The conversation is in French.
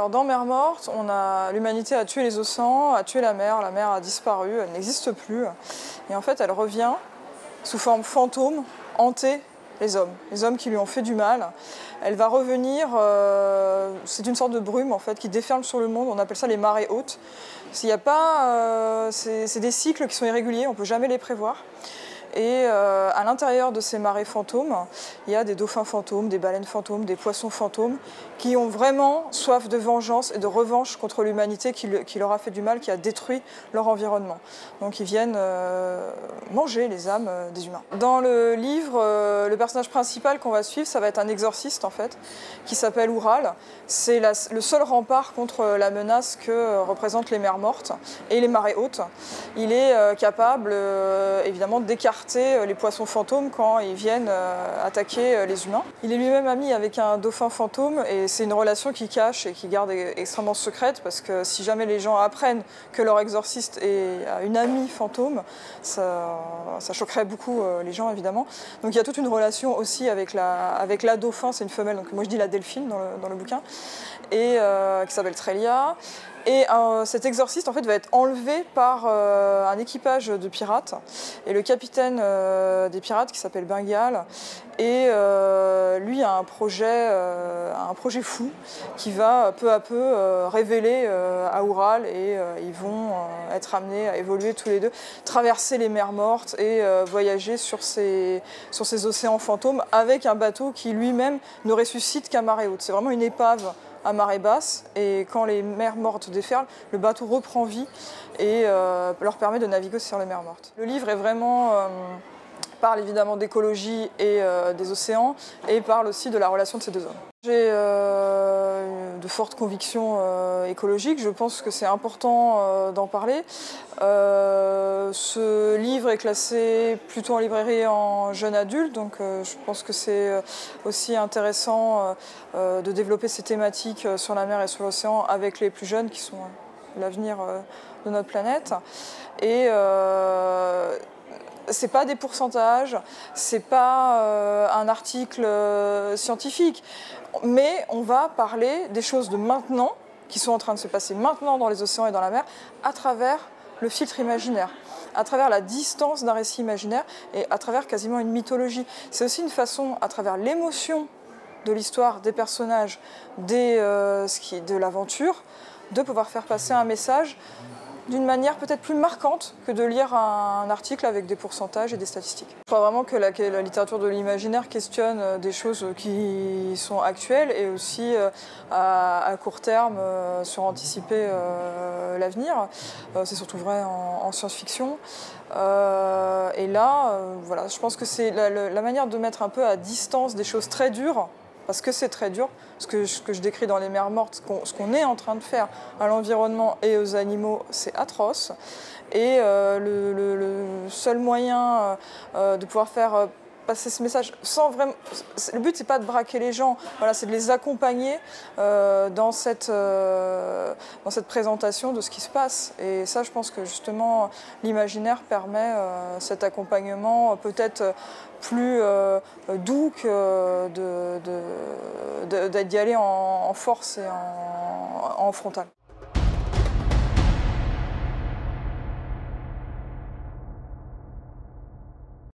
Alors dans Mer Morte, l'humanité a tué les océans, a tué la mer, la mer a disparu, elle n'existe plus. Et en fait, elle revient sous forme fantôme, hanter les hommes, les hommes qui lui ont fait du mal. Elle va revenir, euh, c'est une sorte de brume en fait qui déferle sur le monde, on appelle ça les marées hautes. S'il y a pas, euh, c'est des cycles qui sont irréguliers, on ne peut jamais les prévoir. Et euh, à l'intérieur de ces marées fantômes, il y a des dauphins fantômes, des baleines fantômes, des poissons fantômes qui ont vraiment soif de vengeance et de revanche contre l'humanité qui, leur a fait du mal, qui a détruit leur environnement. Donc ils viennent euh, manger les âmes euh, des humains. Dans le livre, le personnage principal qu'on va suivre, ça va être un exorciste en fait, qui s'appelle Oural. C'est le seul rempart contre la menace que représentent les mers mortes et les marées hautes. Il est capable évidemment d'écarter euh, les poissons fantômes quand ils viennent euh, attaquer euh, les humains. Il est lui-même ami avec un dauphin fantôme et c'est une relation qu'il cache et qu'il garde extrêmement secrète parce que si jamais les gens apprennent que leur exorciste est une amie fantôme, ça, choquerait beaucoup les gens évidemment. Donc il y a toute une relation aussi avec la, dauphin, c'est une femelle, donc moi je dis la delphine dans le bouquin, et qui s'appelle Trélia. Et euh, cet exorciste en fait va être enlevé par euh, un équipage de pirates et le capitaine euh, des pirates qui s'appelle Bengal et lui a un projet, un projet fou qui va peu à peu révéler à Oural et ils vont être amenés à évoluer tous les deux, traverser les mers mortes et voyager sur ces, sur ces océans fantômes avec un bateau qui lui-même ne ressuscite qu'à marée haute. C'est vraiment une épave à marée basse et quand les mers mortes déferlent, le bateau reprend vie et euh, leur permet de naviguer sur les mers mortes. Le livre est vraiment euh, parle évidemment d'écologie et euh, des océans et parle aussi de la relation de ces deux hommes. De fortes convictions écologiques, je pense que c'est important d'en parler. ce livre est classé plutôt en librairie en jeune adulte, donc je pense que c'est aussi intéressant de développer ces thématiques sur la mer et sur l'océan avec les plus jeunes qui sont l'avenir de notre planète. Et c'est pas des pourcentages, c'est pas euh, un article euh, scientifique, mais on va parler des choses de maintenant qui sont en train de se passer maintenant dans les océans et dans la mer à travers le filtre imaginaire, à travers la distance d'un récit imaginaire et à travers quasiment une mythologie. C'est aussi une façon, à travers l'émotion de l'histoire, des personnages, euh, de l'aventure, de pouvoir faire passer un message d'une manière peut-être plus marquante que de lire un, article avec des pourcentages et des statistiques. Je crois vraiment que la, littérature de l'imaginaire questionne euh, des choses qui sont actuelles et aussi euh, à, court terme euh, sur anticiper l'avenir. c'est surtout vrai en, science-fiction. et là, voilà, je pense que c'est la manière de mettre un peu à distance des choses très dures parce que c'est très dur. Ce que, je, décris dans les mers mortes, ce qu'on est en train de faire à l'environnement et aux animaux, c'est atroce. Et euh, le, seul moyen euh, euh, de pouvoir faire ce message sans vraiment. Le but, c'est pas de braquer les gens, voilà, c'est de les accompagner dans, cette, dans cette présentation de ce qui se passe. Et ça, je pense que justement, l'imaginaire permet cet accompagnement peut-être plus euh, doux que d'y aller en, force et en frontal.